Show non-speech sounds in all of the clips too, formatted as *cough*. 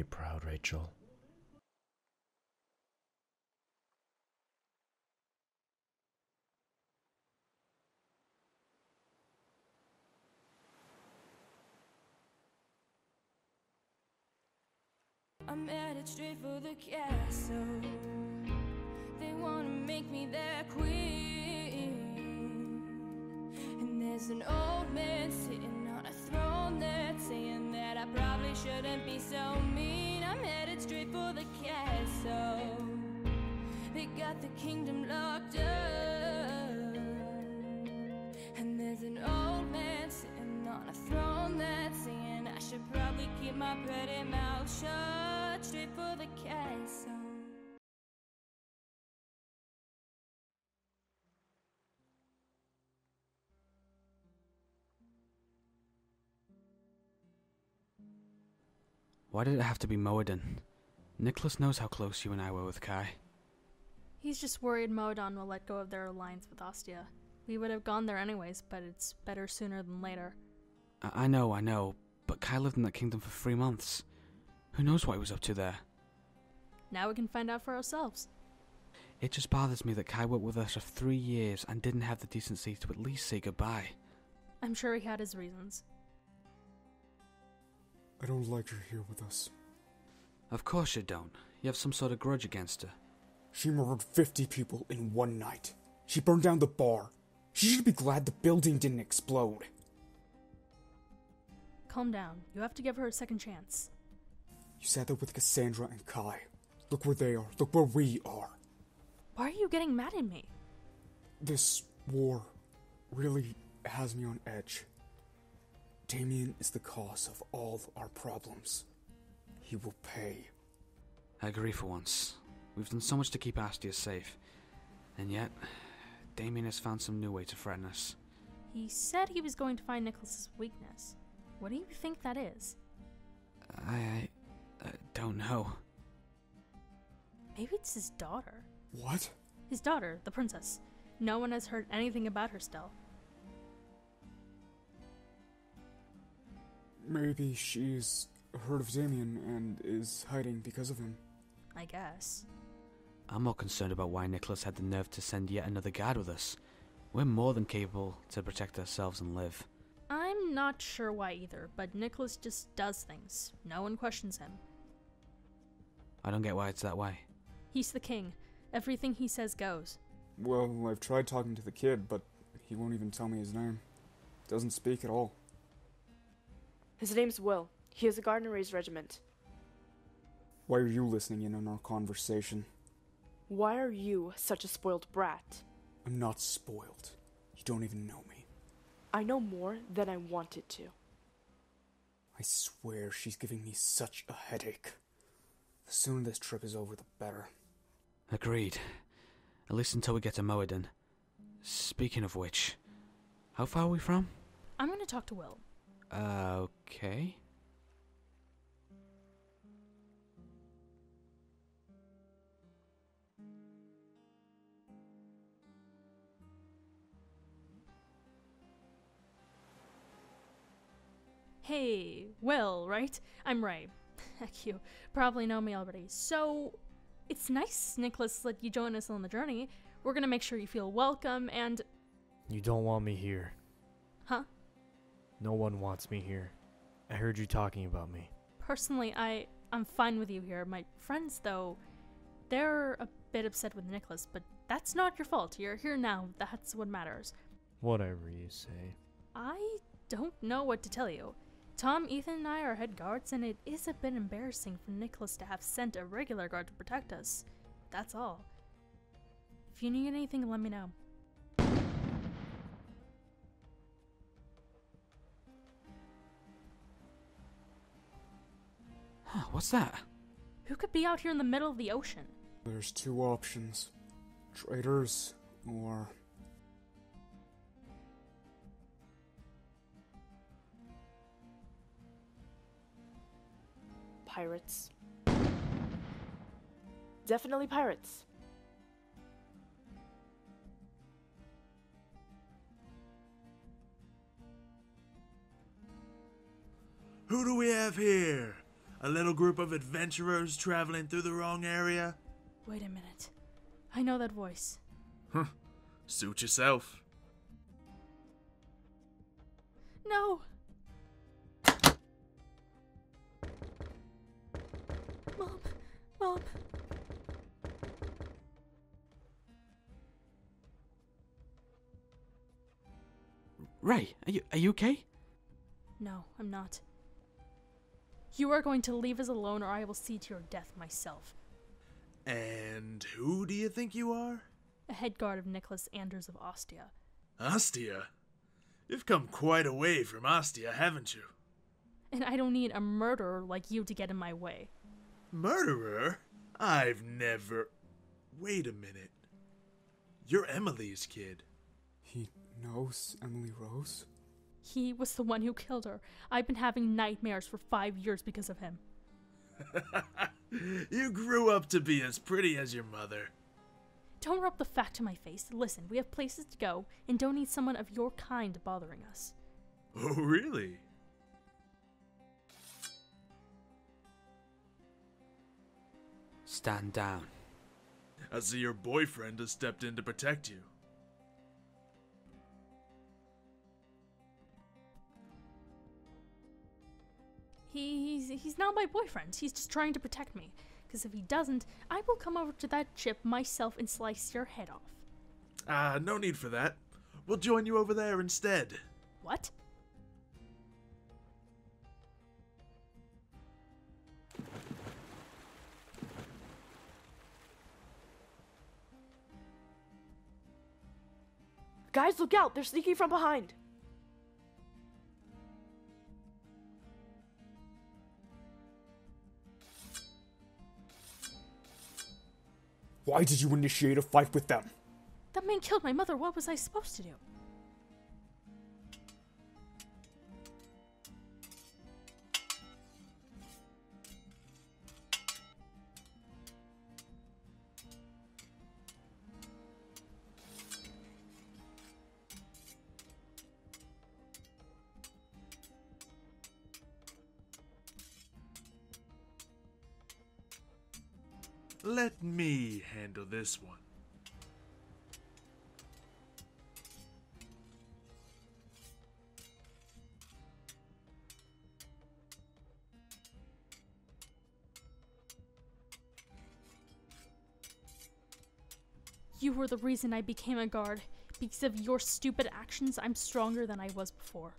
me proud, Rachel. I'm headed straight for the castle. They wanna make me their queen. And there's an old man sitting on a throne there saying that I probably shouldn't be so for the castle. They got the kingdom locked up. And there's an old man sitting on a throne that's I should probably keep my pretty mouth shut. Straight for the castle. Why did it have to be Moadin? Nicholas knows how close you and I were with Kai. He's just worried Moadon will let go of their alliance with Ostia. We would have gone there anyways, but it's better sooner than later. I, I know, I know, but Kai lived in that kingdom for three months. Who knows what he was up to there? Now we can find out for ourselves. It just bothers me that Kai worked with us for three years and didn't have the decency to at least say goodbye. I'm sure he had his reasons. I don't like her here with us. Of course you don't. You have some sort of grudge against her. She murdered 50 people in one night. She burned down the bar. She should be glad the building didn't explode. Calm down. You have to give her a second chance. You said that with Cassandra and Kai. Look where they are. Look where we are. Why are you getting mad at me? This war really has me on edge. Damien is the cause of all our problems. He will pay. I agree for once. We've done so much to keep Ostia safe. And yet, Damien has found some new way to threaten us. He said he was going to find Nicholas's weakness. What do you think that is? I, I, I don't know. Maybe it's his daughter. What? His daughter, the princess. No one has heard anything about her still. Maybe she's heard of Damien and is hiding because of him. I guess. I'm more concerned about why Nicholas had the nerve to send yet another guard with us. We're more than capable to protect ourselves and live. I'm not sure why either, but Nicholas just does things. No one questions him. I don't get why it's that way. He's the king. Everything he says goes. Well, I've tried talking to the kid, but he won't even tell me his name. Doesn't speak at all. His name's Will. He is a Gardnerese regiment. Why are you listening in on our conversation? Why are you such a spoiled brat? I'm not spoiled. You don't even know me. I know more than I wanted to. I swear she's giving me such a headache. The sooner this trip is over, the better. Agreed. At least until we get to Moadin. Speaking of which, how far are we from? I'm gonna talk to Will. Uh, okay. Hey, Will, right? I'm Ray. *laughs* Heck, you probably know me already. So, it's nice Nicholas that you join us on the journey. We're gonna make sure you feel welcome and. You don't want me here. Huh? No one wants me here. I heard you talking about me. Personally, I I'm fine with you here. My friends, though, they're a bit upset with Nicholas, but that's not your fault. You're here now. That's what matters. Whatever you say. I don't know what to tell you. Tom, Ethan, and I are head guards, and it is a bit embarrassing for Nicholas to have sent a regular guard to protect us. That's all. If you need anything, let me know. Huh, what's that? Who could be out here in the middle of the ocean? There's two options traitors or. Pirates. Definitely pirates. Who do we have here? A little group of adventurers traveling through the wrong area? Wait a minute. I know that voice. Huh. Suit yourself. No! Ray, are you, are you okay? No, I'm not. You are going to leave us alone, or I will see to your death myself. And who do you think you are? A head guard of Nicholas Anders of Ostia. Ostia? You've come quite a way from Ostia, haven't you? And I don't need a murderer like you to get in my way. Murderer? I've never. Wait a minute. You're Emily's kid. He knows Emily Rose? He was the one who killed her. I've been having nightmares for five years because of him. *laughs* you grew up to be as pretty as your mother. Don't rub the fact to my face. Listen, we have places to go and don't need someone of your kind bothering us. Oh, really? Stand down. I see your boyfriend has stepped in to protect you. He's he's not my boyfriend. He's just trying to protect me. Because if he doesn't, I will come over to that ship myself and slice your head off. Ah, no need for that. We'll join you over there instead. What? Guys, look out! They're sneaking from behind. Why did you initiate a fight with them? That man killed my mother. What was I supposed to do? Let me handle this one. You were the reason I became a guard. Because of your stupid actions, I'm stronger than I was before.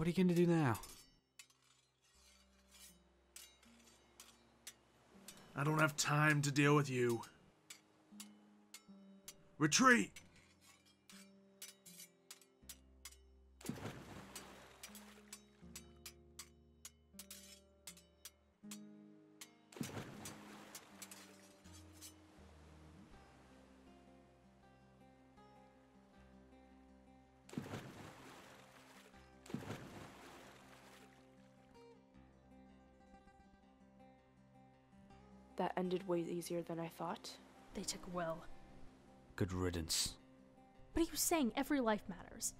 What are you going to do now? I don't have time to deal with you. Retreat! That ended way easier than I thought. They took Will. Good riddance. But he was saying every life matters.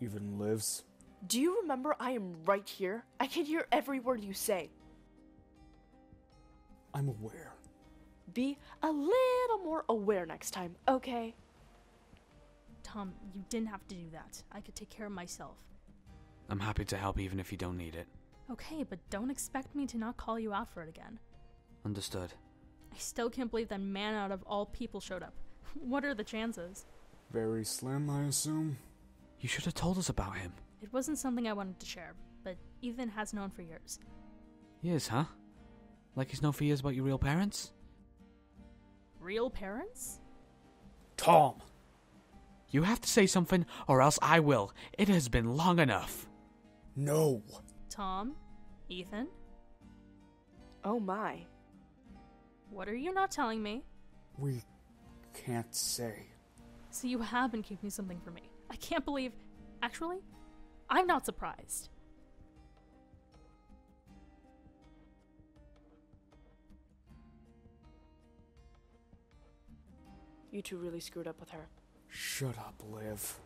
Even lives? Do you remember I am right here? I can hear every word you say. I'm aware. Be a little more aware next time, okay? Tom, you didn't have to do that. I could take care of myself. I'm happy to help even if you don't need it. Okay, but don't expect me to not call you out for it again. Understood. I still can't believe that man out of all people showed up. *laughs* What are the chances? Very slim, I assume. You should have told us about him. It wasn't something I wanted to share, but Ethan has known for years. Yes, huh? Like he's known for years about your real parents? Real parents? Tom! You have to say something, or else I will. It has been long enough. No! Tom? Ethan? Oh my. What are you not telling me? We can't say. So you have been keeping something from me. I can't believe. Actually, I'm not surprised. You two really screwed up with her. Shut up, Liv.